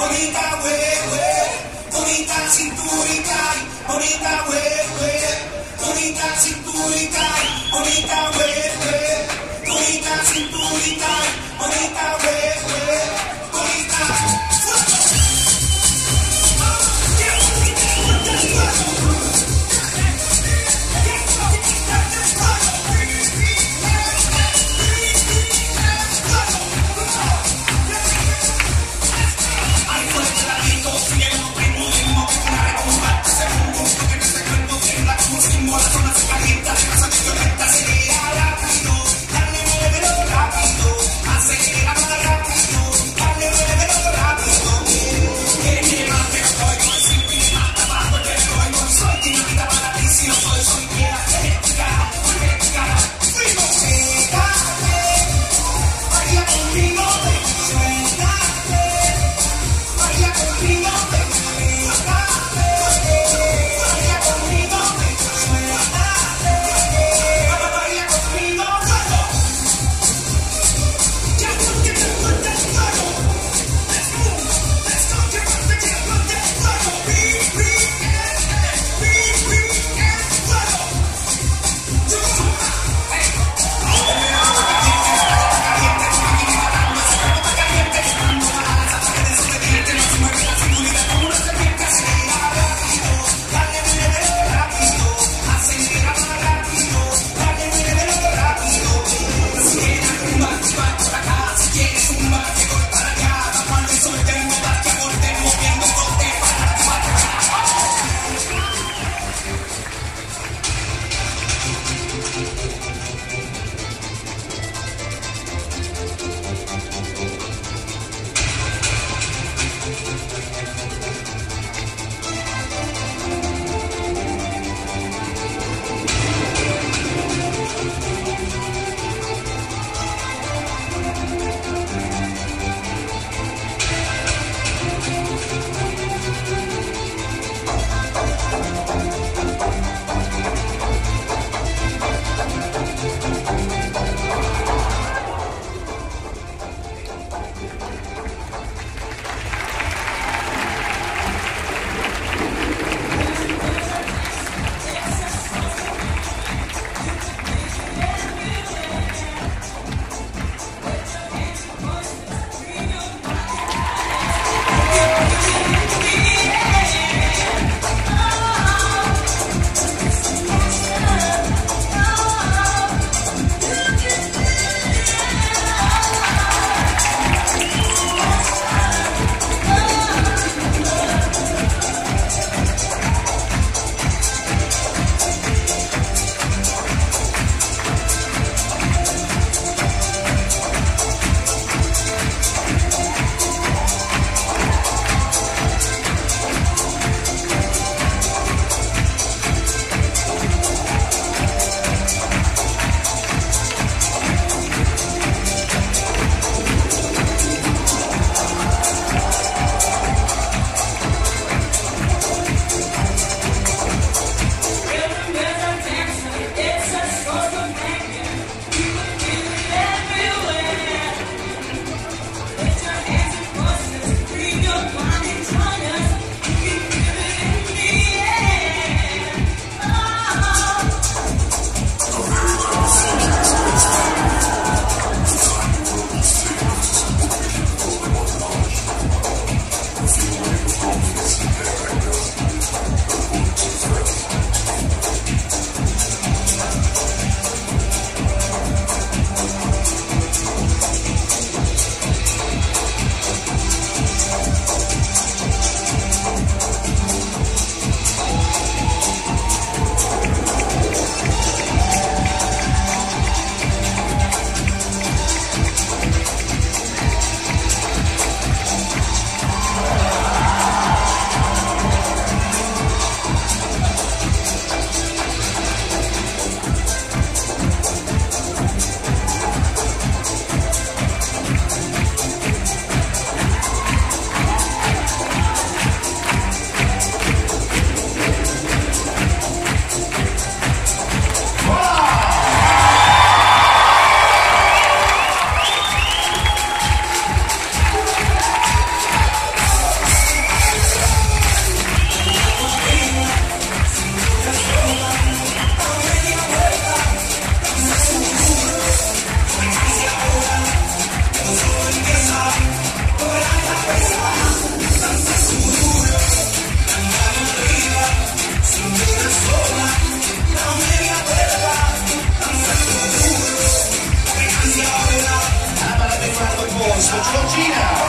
bonita huevo, bonita cinturita, bonita huevo, bonita cinturita, bonita huevo, bonita cinturita, bonita. It's Latina.